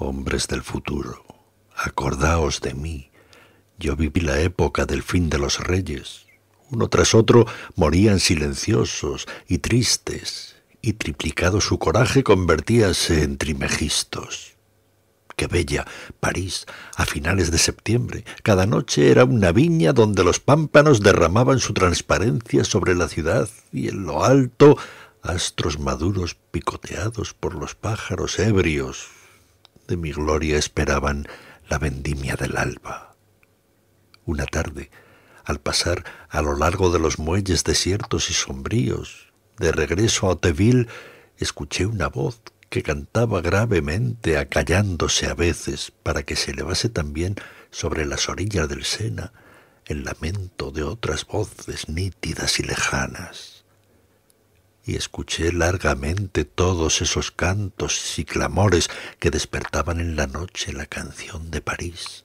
Hombres del futuro, acordaos de mí. Yo viví la época del fin de los reyes. Uno tras otro morían silenciosos y tristes, y triplicado su coraje convertíase en trimegistos. Qué bella París a finales de septiembre. Cada noche era una viña donde los pámpanos derramaban su transparencia sobre la ciudad y en lo alto astros maduros picoteados por los pájaros ebrios de mi gloria esperaban la vendimia del alba. Una tarde, al pasar a lo largo de los muelles desiertos y sombríos, de regreso a Hauteville, escuché una voz que cantaba gravemente, acallándose a veces, para que se elevase también sobre las orillas del Sena el lamento de otras voces nítidas y lejanas. Y escuché largamente todos esos cantos y clamores que despertaban en la noche la canción de París.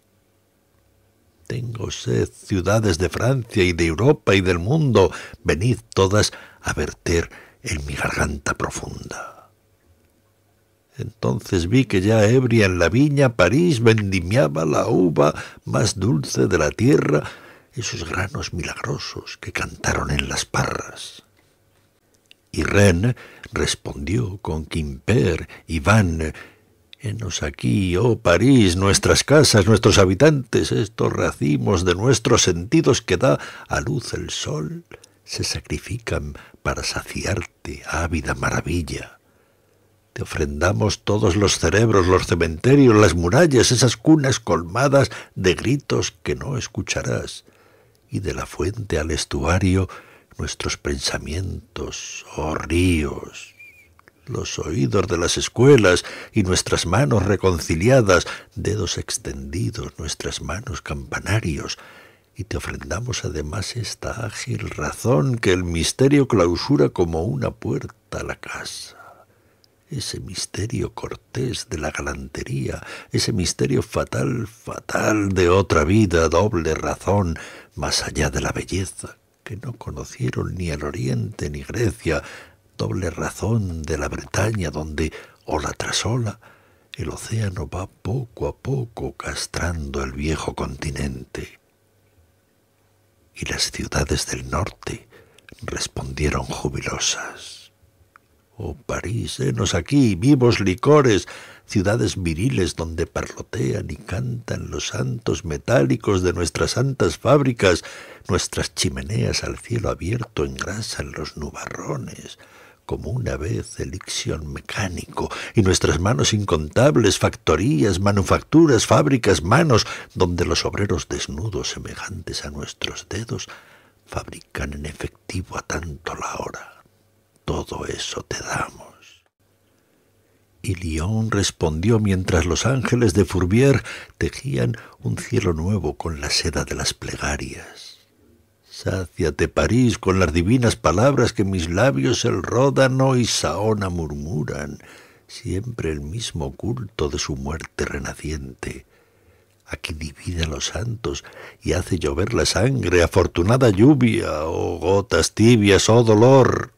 Tengo sed, ciudades de Francia y de Europa y del mundo, venid todas a verter en mi garganta profunda. Entonces vi que ya ebria en la viña París vendimiaba la uva más dulce de la tierra, esos granos milagrosos que cantaron en las parras. Y Rennes respondió con Quimper y Van, Henos aquí, oh París, nuestras casas, nuestros habitantes, estos racimos de nuestros sentidos que da a luz el sol, se sacrifican para saciarte, ávida maravilla. Te ofrendamos todos los cerebros, los cementerios, las murallas, esas cunas colmadas de gritos que no escucharás, y de la fuente al estuario nuestros pensamientos, oh ríos, los oídos de las escuelas y nuestras manos reconciliadas, dedos extendidos, nuestras manos campanarios, y te ofrendamos además esta ágil razón que el misterio clausura como una puerta a la casa. Ese misterio cortés de la galantería, ese misterio fatal, fatal de otra vida, doble razón, más allá de la belleza, que no conocieron ni el Oriente ni Grecia, doble razón de la Bretaña, donde, ola tras ola, el océano va poco a poco castrando el viejo continente. Y las ciudades del norte respondieron jubilosas. Oh París, henos aquí, vivos licores, ciudades viriles donde parlotean y cantan los santos metálicos de nuestras santas fábricas, nuestras chimeneas al cielo abierto engrasan los nubarrones, como una vez el ixion mecánico, y nuestras manos incontables, factorías, manufacturas, fábricas, manos, donde los obreros desnudos semejantes a nuestros dedos fabrican en efectivo a tanto la hora todo eso te damos. Y Lyon respondió mientras los ángeles de Fourbier tejían un cielo nuevo con la seda de las plegarias. Sáciate, París, con las divinas palabras que mis labios el ródano y Saona murmuran, siempre el mismo culto de su muerte renaciente. Aquí divide a los santos y hace llover la sangre, afortunada lluvia, oh gotas tibias, oh dolor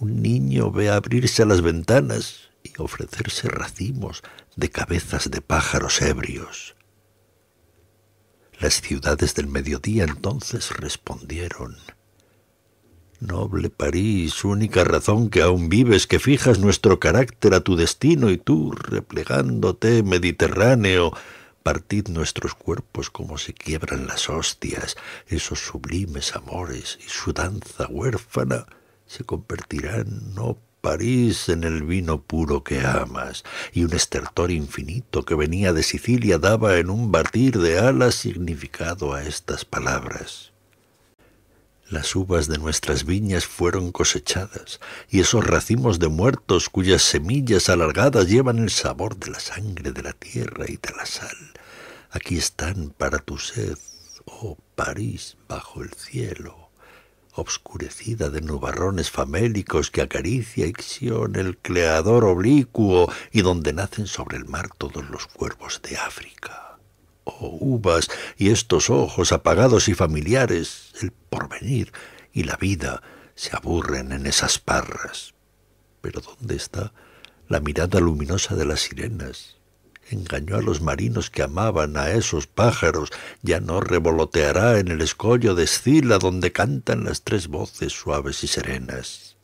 un niño ve abrirse las ventanas y ofrecerse racimos de cabezas de pájaros ebrios. Las ciudades del mediodía entonces respondieron, Noble París, única razón que aún vives, que fijas nuestro carácter a tu destino y tú, replegándote Mediterráneo, partid nuestros cuerpos como se quiebran las hostias, esos sublimes amores y su danza huérfana, se convertirán, no París, en el vino puro que amas, y un estertor infinito que venía de Sicilia daba en un batir de alas significado a estas palabras. Las uvas de nuestras viñas fueron cosechadas, y esos racimos de muertos cuyas semillas alargadas llevan el sabor de la sangre de la tierra y de la sal, aquí están para tu sed, oh París bajo el cielo obscurecida de nubarrones famélicos que acaricia Ixión, el cleador oblicuo, y donde nacen sobre el mar todos los cuervos de África. Oh uvas y estos ojos apagados y familiares, el porvenir y la vida se aburren en esas parras. Pero ¿dónde está la mirada luminosa de las sirenas, engañó a los marinos que amaban a esos pájaros, ya no revoloteará en el escollo de Escila donde cantan las tres voces suaves y serenas.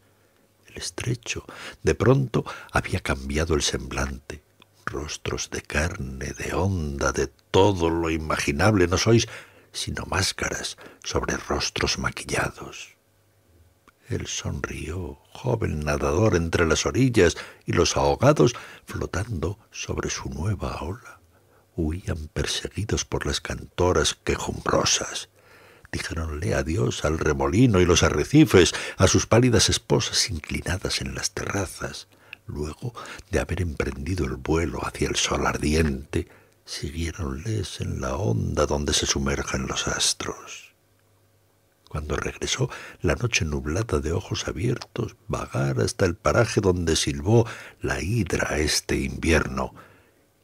El estrecho, de pronto, había cambiado el semblante. Rostros de carne, de onda, de todo lo imaginable no sois sino máscaras sobre rostros maquillados. Él sonrió, joven nadador entre las orillas, y los ahogados, flotando sobre su nueva ola, huían perseguidos por las cantoras quejumbrosas. Dijéronle adiós al remolino y los arrecifes, a sus pálidas esposas inclinadas en las terrazas. Luego de haber emprendido el vuelo hacia el sol ardiente, siguiéronles en la onda donde se sumerjan los astros. Cuando regresó la noche nublada de ojos abiertos, vagar hasta el paraje donde silbó la hidra este invierno,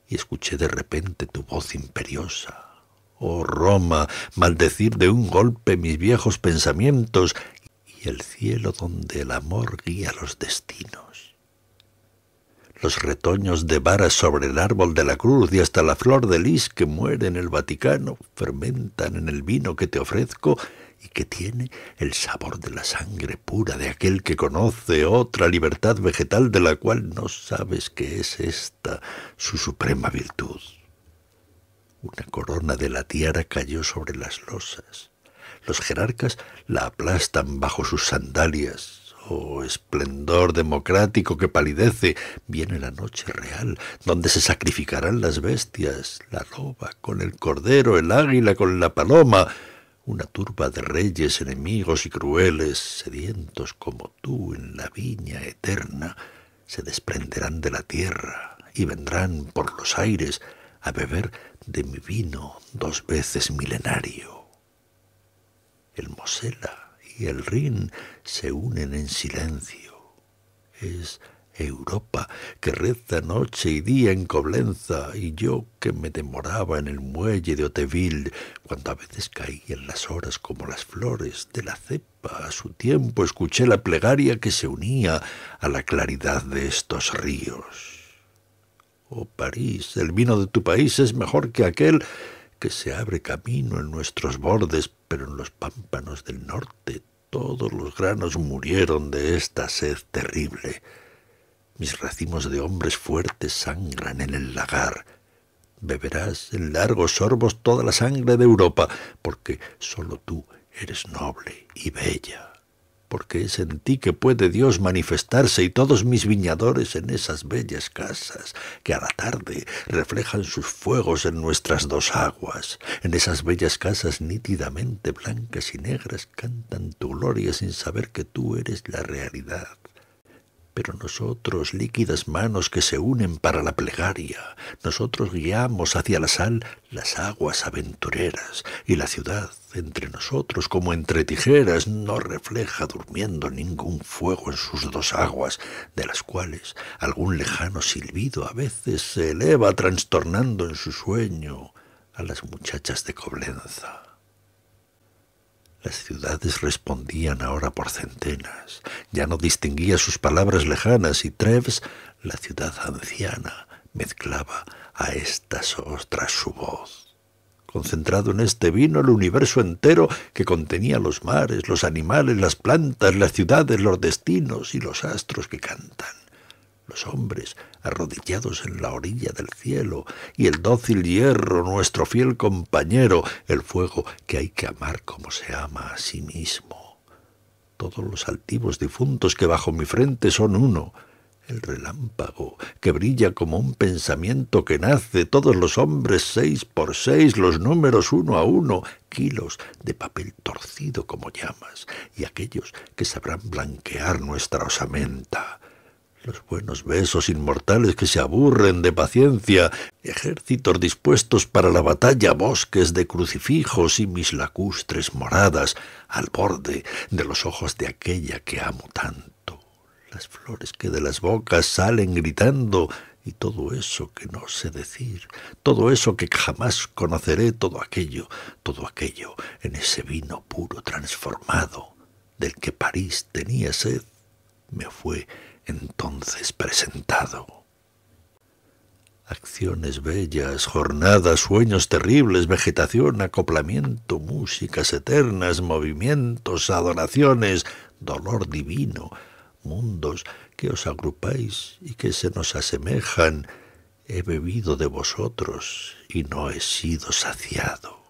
y escuché de repente tu voz imperiosa. Oh Roma, maldecir de un golpe mis viejos pensamientos y el cielo donde el amor guía los destinos. Los retoños de varas sobre el árbol de la cruz y hasta la flor de lis que muere en el Vaticano fermentan en el vino que te ofrezco y que tiene el sabor de la sangre pura de aquel que conoce otra libertad vegetal de la cual no sabes que es esta su suprema virtud. Una corona de la tiara cayó sobre las losas. Los jerarcas la aplastan bajo sus sandalias. Oh esplendor democrático que palidece, viene la noche real, donde se sacrificarán las bestias, la loba con el cordero, el águila con la paloma, una turba de reyes enemigos y crueles, sedientos como tú en la viña eterna, se desprenderán de la tierra y vendrán por los aires a beber de mi vino dos veces milenario. El Mosela y el Rin se unen en silencio. Es Europa, que reza noche y día en Coblenza, y yo que me demoraba en el muelle de Oteville, cuando a veces caía en las horas como las flores de la cepa, a su tiempo escuché la plegaria que se unía a la claridad de estos ríos. Oh París, el vino de tu país es mejor que aquel que se abre camino en nuestros bordes, pero en los pámpanos del norte todos los granos murieron de esta sed terrible. Mis racimos de hombres fuertes sangran en el lagar. Beberás en largos sorbos toda la sangre de Europa, porque sólo tú eres noble y bella, porque es en ti que puede Dios manifestarse y todos mis viñadores en esas bellas casas que a la tarde reflejan sus fuegos en nuestras dos aguas, en esas bellas casas nítidamente blancas y negras cantan tu gloria sin saber que tú eres la realidad pero nosotros, líquidas manos que se unen para la plegaria, nosotros guiamos hacia la sal las aguas aventureras, y la ciudad, entre nosotros como entre tijeras, no refleja durmiendo ningún fuego en sus dos aguas, de las cuales algún lejano silbido a veces se eleva trastornando en su sueño a las muchachas de Coblenza. Las ciudades respondían ahora por centenas. Ya no distinguía sus palabras lejanas y Treves, la ciudad anciana, mezclaba a estas otras su voz. Concentrado en este vino el universo entero que contenía los mares, los animales, las plantas, las ciudades, los destinos y los astros que cantan los hombres arrodillados en la orilla del cielo, y el dócil hierro, nuestro fiel compañero, el fuego que hay que amar como se ama a sí mismo. Todos los altivos difuntos que bajo mi frente son uno, el relámpago que brilla como un pensamiento que nace, todos los hombres seis por seis, los números uno a uno, kilos de papel torcido como llamas, y aquellos que sabrán blanquear nuestra osamenta los buenos besos inmortales que se aburren de paciencia, ejércitos dispuestos para la batalla, bosques de crucifijos y mis lacustres moradas al borde de los ojos de aquella que amo tanto, las flores que de las bocas salen gritando y todo eso que no sé decir, todo eso que jamás conoceré, todo aquello, todo aquello en ese vino puro transformado del que París tenía sed, me fue entonces presentado. Acciones bellas, jornadas, sueños terribles, vegetación, acoplamiento, músicas eternas, movimientos, adoraciones, dolor divino, mundos que os agrupáis y que se nos asemejan. He bebido de vosotros y no he sido saciado.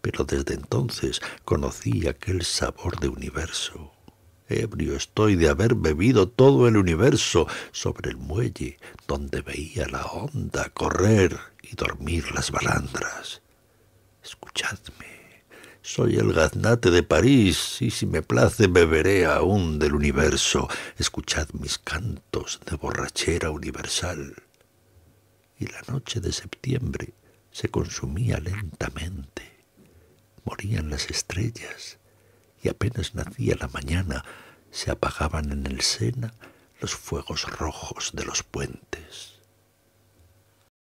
Pero desde entonces conocí aquel sabor de universo, Ebrio estoy de haber bebido todo el universo sobre el muelle donde veía la onda correr y dormir las balandras. Escuchadme, soy el gaznate de París y si me place beberé aún del universo. Escuchad mis cantos de borrachera universal. Y la noche de septiembre se consumía lentamente. Morían las estrellas y apenas nacía la mañana, se apagaban en el Sena los fuegos rojos de los puentes.